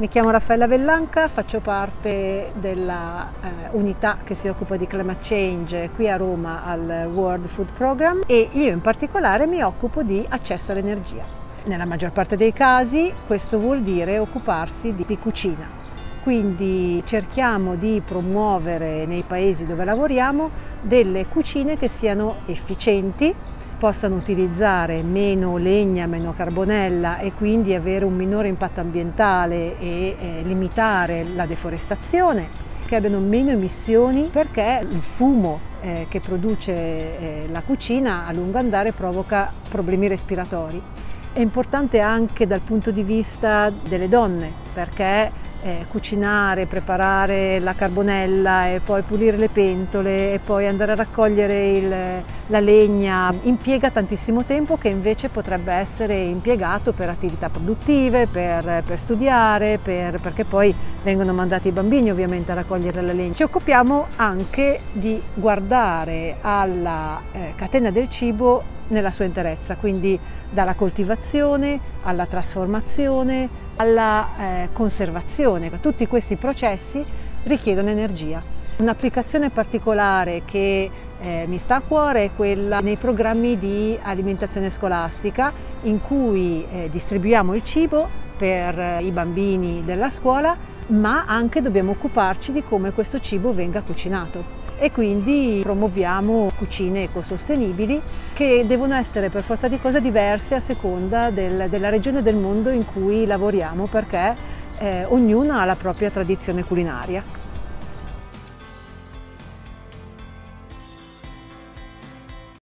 Mi chiamo Raffaella Vellanca, faccio parte dell'unità eh, che si occupa di climate change qui a Roma al World Food Program e io in particolare mi occupo di accesso all'energia. Nella maggior parte dei casi questo vuol dire occuparsi di, di cucina. Quindi cerchiamo di promuovere nei paesi dove lavoriamo delle cucine che siano efficienti, possano utilizzare meno legna, meno carbonella e quindi avere un minore impatto ambientale e eh, limitare la deforestazione, che abbiano meno emissioni perché il fumo eh, che produce eh, la cucina a lungo andare provoca problemi respiratori. È importante anche dal punto di vista delle donne perché eh, cucinare, preparare la carbonella e poi pulire le pentole e poi andare a raccogliere il, la legna impiega tantissimo tempo che invece potrebbe essere impiegato per attività produttive, per, per studiare, per, perché poi vengono mandati i bambini ovviamente a raccogliere la legna. Ci occupiamo anche di guardare alla eh, catena del cibo nella sua interezza, quindi dalla coltivazione alla trasformazione alla eh, conservazione. Tutti questi processi richiedono energia. Un'applicazione particolare che eh, mi sta a cuore è quella nei programmi di alimentazione scolastica in cui eh, distribuiamo il cibo per eh, i bambini della scuola ma anche dobbiamo occuparci di come questo cibo venga cucinato e quindi promuoviamo cucine ecosostenibili che devono essere per forza di cose diverse a seconda del, della regione del mondo in cui lavoriamo perché eh, ognuno ha la propria tradizione culinaria.